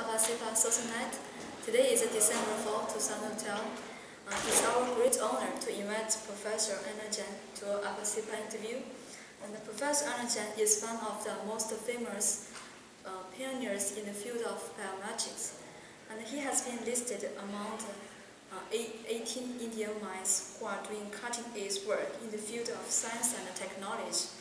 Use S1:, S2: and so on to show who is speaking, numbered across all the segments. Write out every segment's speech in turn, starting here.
S1: APSIPA Socialnet. Today is December 4, 2012. Uh, it's our great honor to invite Professor Anil Jain to APSIPA interview. And Professor Anil Jain is one of the most famous uh, pioneers in the field of biometrics. And he has been listed among the uh, 18 Indian minds who are doing cutting-edge work in the field of science and technology.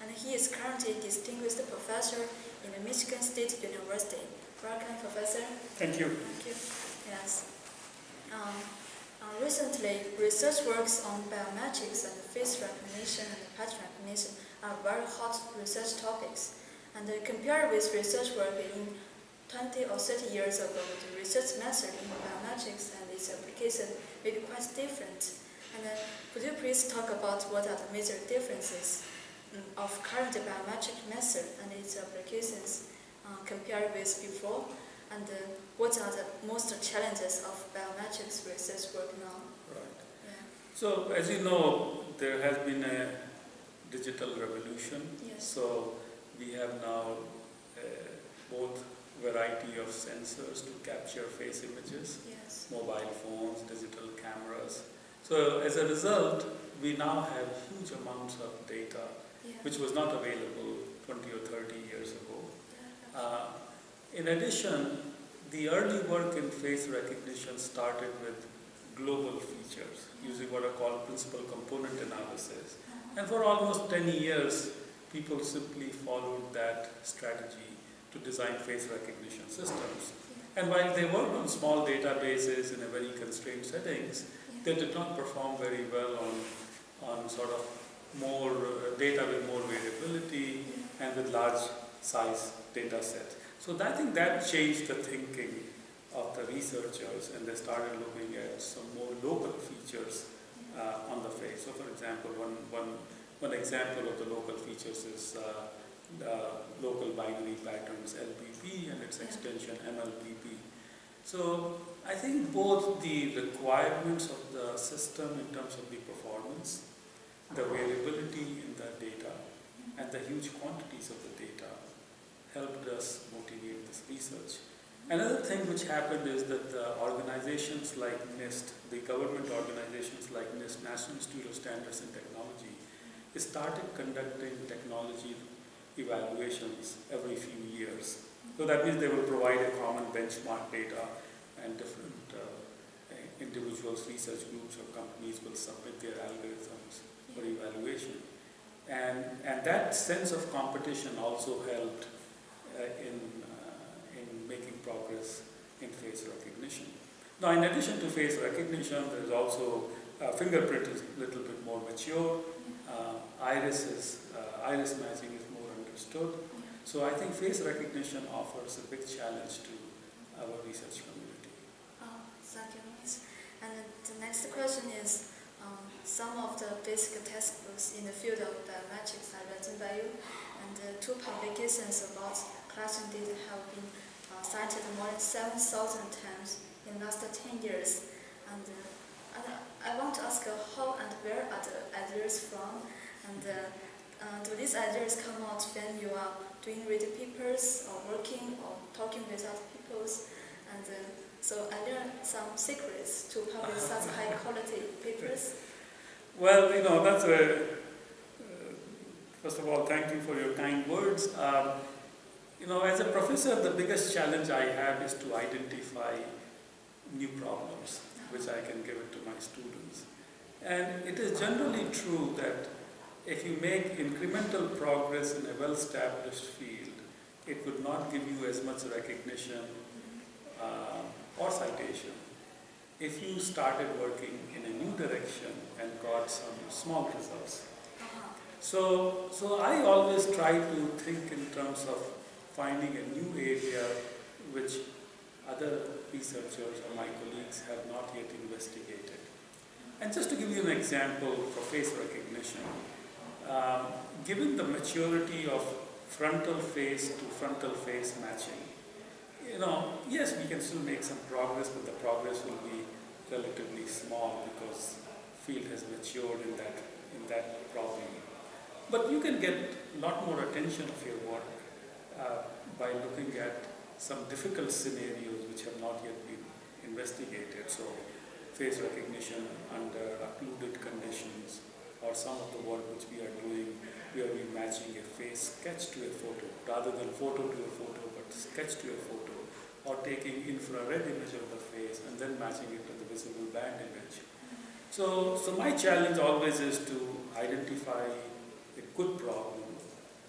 S1: And he is currently distinguished professor in the Michigan State University. Welcome, Professor.
S2: Thank you.
S1: Thank you. Yes. Um, uh, recently, research works on biometrics and face recognition and pattern recognition are very hot research topics. And uh, compared with research work in 20 or 30 years ago, the research method in biometrics and its application may be quite different. And uh, could you please talk about what are the major differences um, of current biometric method and its applications uh, compared with before, and uh, what are the most challenges of biometrics research work now?
S2: Right.
S1: Yeah.
S2: So, as you know, there has been a digital revolution.
S1: Yes.
S2: So, we have now uh, both variety of sensors to capture face images,
S1: Yes.
S2: mobile phones, digital cameras. So, as a result, we now have huge amounts of data
S1: Yeah.
S2: which was not available 20 or 30 years ago. Uh, in addition, the early work in face recognition started with global features using what are called principal component analysis. And for almost 10 years, people simply followed that strategy to design face recognition systems. And while they worked on small databases in a very constrained settings, they did not perform very well on, on sort of more uh, data with more variability and with large size data sets. So I think that changed the thinking of the researchers and they started looking at some more local features uh, on the face. So for example, one, one, one example of the local features is uh, the local binary patterns LBP and its extension MLBP. So I think both the requirements of the system in terms of the performance, the variability in the data, and the huge quantities of the data helped us motivate this research. Another thing which happened is that the organizations like NIST, the government organizations like NIST, National Institute of Standards and Technology, started conducting technology evaluations every few years. So that means they will provide a common benchmark data and different uh, individuals, research groups or companies will submit their algorithms for evaluation. And, and that sense of competition also helped in, uh, in making progress in face recognition. Now, in addition to face recognition, there is also uh, fingerprint is a little bit more mature. Uh, iris is uh, iris matching is more understood. So I think face recognition offers a big challenge to our research community.
S1: Oh, thank you, And the next question is, um, some of the basic textbooks in the field of biometrics are written by you, uh, two publications about collection data have been uh, cited more than 7,000 times in the last 10 years. And, uh, I want to ask uh, how and where are the ideas from, and uh, uh, do these ideas come out when you are doing reading papers or working or talking with other people? And uh, so I learned some secrets to publish such high quality papers.
S2: Well, you know, that's a, first of all, thank you for your kind words. Um, you know, as a professor, the biggest challenge I have is to identify new problems, which I can give it to my students. And it is generally true that if you make incremental progress in a well-established field, it would not give you as much recognition uh, or citation. If you started working in a new direction and got some small results. So, so I always try to think in terms of finding a new area which other researchers or my colleagues have not yet investigated. And just to give you an example for face recognition, um, given the maturity of frontal face to frontal face matching, you know, yes, we can still make some progress, but the progress will be relatively small because field has matured in that in that problem. But you can get a lot more attention of your work uh, by looking at some difficult scenarios which have not yet been investigated. So face recognition under occluded conditions or some of the work which we are doing where we are matching a face sketch to a photo rather than photo to a photo but sketch to a photo or taking infrared image of the face and then matching it to the visible band image. So, so my challenge always is to identify a good problem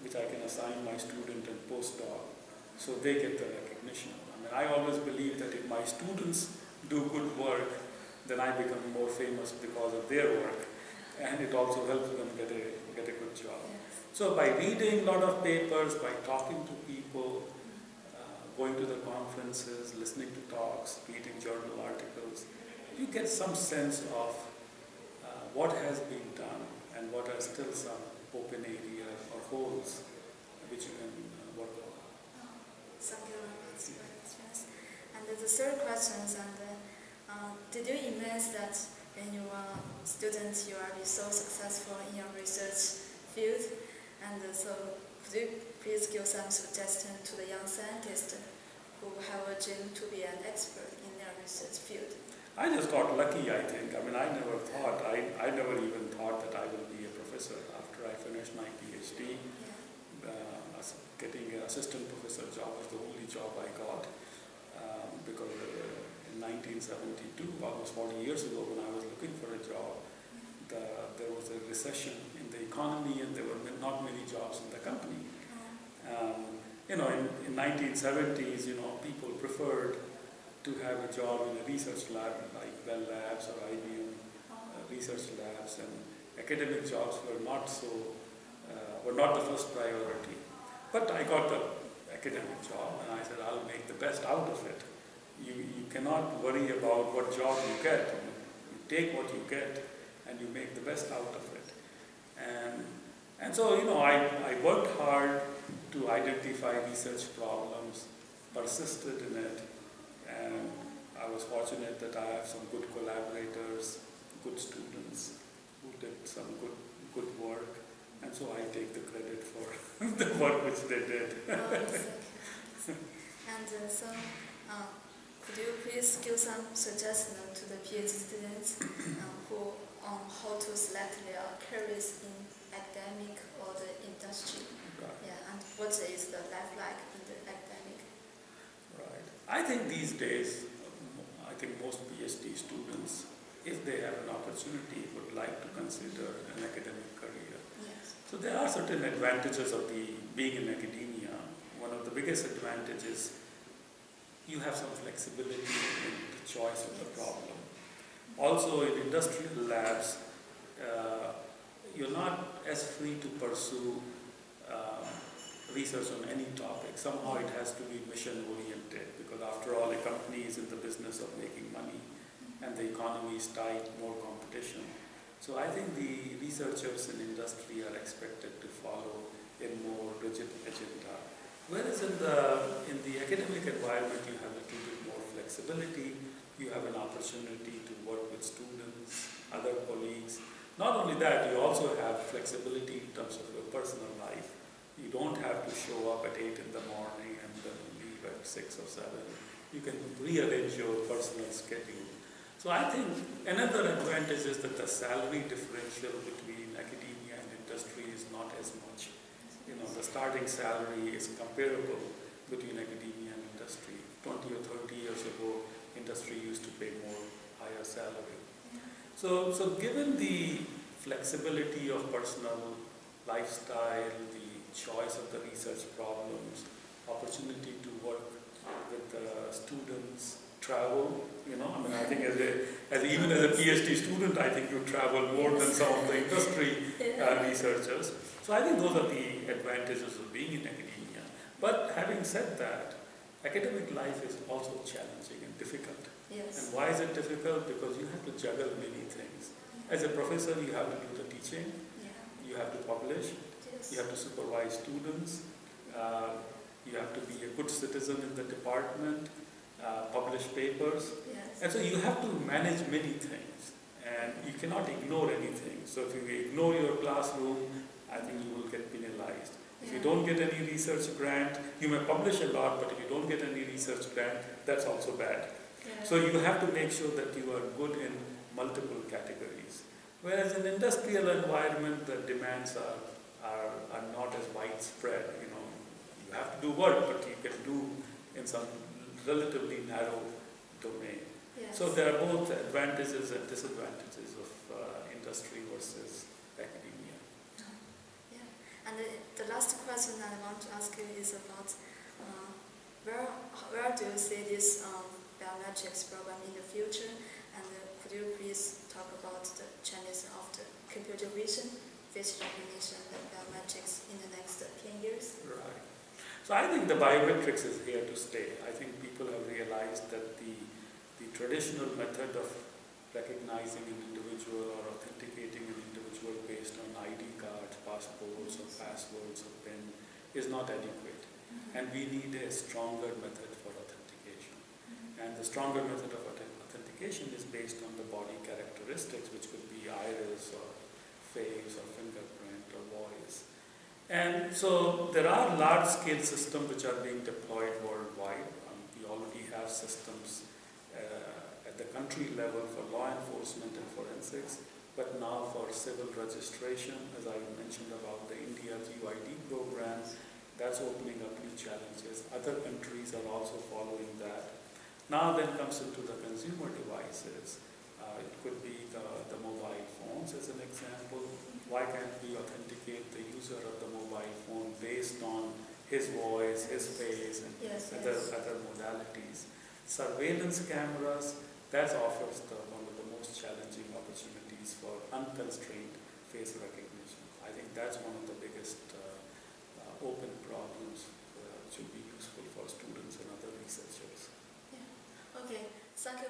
S2: which I can assign my student and postdoc so they get the recognition. I mean, I always believe that if my students do good work, then I become more famous because of their work and it also helps them get a, get a good job.
S1: Yes.
S2: So by reading a lot of papers, by talking to people, uh, going to the conferences, listening to talks, reading journal articles, you get some sense of uh, what has been done and what are still some open areas or holes which you can uh, work on.
S1: Thank you very much for. And the third question is, and uh, did you imagine that when you are student, you are be so successful in your research field? And uh, so, could you please give some suggestion to the young scientists who have a dream to be an expert in their research field?
S2: I just got lucky, I think. I mean, I never thought, I, I never even thought that I will be a professor finished my PhD. Uh, getting an assistant professor job was the only job I got um, because uh, in 1972, almost 40 years ago, when I was looking for a job, the, there was a recession in the economy and there were not many jobs in the company. Um, you know, in, in 1970s, you know, people preferred to have a job in a research lab like Bell Labs or IBM uh, research labs and academic jobs were not so, uh, were not the first priority. But I got the academic job and I said, I'll make the best out of it. You, you cannot worry about what job you get. You take what you get and you make the best out of it. And, and so, you know, I, I worked hard to identify research problems, persisted in it, and I was fortunate that I have some good collaborators, good students who did some good, good work, and so I take the credit for the work which they did.
S1: Oh. And uh, so, uh, could you please give some suggestion to the PhD students uh, who on how to select their careers in academic or the industry? Yeah, and what is the life like in the academic?
S2: Right. I think these days, um, I think most PhD students, if they have an opportunity, would like to consider an academic. So there are certain advantages of the being in academia. One of the biggest advantages, you have some flexibility in the choice of the problem. Also, in industrial labs, uh, you're not as free to pursue um, research on any topic. Somehow it has to be mission oriented because, after all, a company is in the business of making money and the economy is tight, more competition. So I think the researchers in industry are expected to follow a more rigid agenda. Whereas in the, in the academic environment, you have a little bit more flexibility, you have an opportunity to work with students, other colleagues. Not only that, you also have flexibility in terms of your personal life. You don't have to show up at 8 in the morning and then leave at 6 or 7. You can rearrange your personal schedule. So I think another advantage is that the salary differential between academia and industry is not as much. You know, the starting salary is comparable between academia and industry. 20 or 30 years ago, industry used to pay more higher salary. So, so given the flexibility of personal lifestyle, the choice of the research problems, opportunity to work with the students, travel, you know, I mean, I think as a, as even as a PhD student, I think you travel more than some of the industry uh, researchers. So I think those are the advantages of being in academia. But having said that, academic life is also challenging and difficult.
S1: Yes.
S2: And why is it difficult? Because you have to juggle many things. As a professor, you have to do the teaching,
S1: Yeah.
S2: you have to publish,
S1: Yes.
S2: you have to supervise students, uh, you have to be a good citizen in the department, uh, publish papers.
S1: Yes.
S2: And so you have to manage many things and you cannot ignore anything. So if you ignore your classroom, I think you will get penalized. If you don't get any research grant, you may publish a lot, but if you don't get any research grant, that's also bad.
S1: Yeah.
S2: So you have to make sure that you are good in multiple categories. Whereas in industrial environment, the demands are, are, are not as widespread, you know. You have to do work, but you can do in some relatively narrow domain.
S1: Yes.
S2: So there are both advantages and disadvantages of uh, industry versus academia.
S1: Yeah. And the, the last question that I want to ask you is about uh, where where do you see this um, biometrics program in the future? And uh, could you please talk about the changes of the computer vision, face recognition, and biometrics in the next uh, 10 years?
S2: Right. So I think the biometrics is here to stay. I think people have realized that the, the traditional method of recognizing an individual or authenticating an individual based on ID cards, passports, or passwords, or PIN is not adequate. Mm-hmm. And we need a stronger method for authentication. Mm-hmm. And the stronger method of authentication is based on the body characteristics, which could be iris or face or voice. And so there are large-scale systems which are being deployed worldwide. Um, we already have systems uh, at the country level for law enforcement and forensics, but now for civil registration, as I mentioned about the India's UID program, that's opening up new challenges. Other countries are also following that. Now then comes into the consumer devices. Uh, it could be the, the mobile phones as an example. Why can't we authenticate the user of the mobile phone based on his voice, his face, and
S1: Yes,
S2: other,
S1: yes.
S2: other modalities? Surveillance cameras, that offers the, one of the most challenging opportunities for unconstrained face recognition. I think that's one of the biggest uh, uh, open problems uh, will be useful for students and other researchers. Yeah.
S1: Okay, thank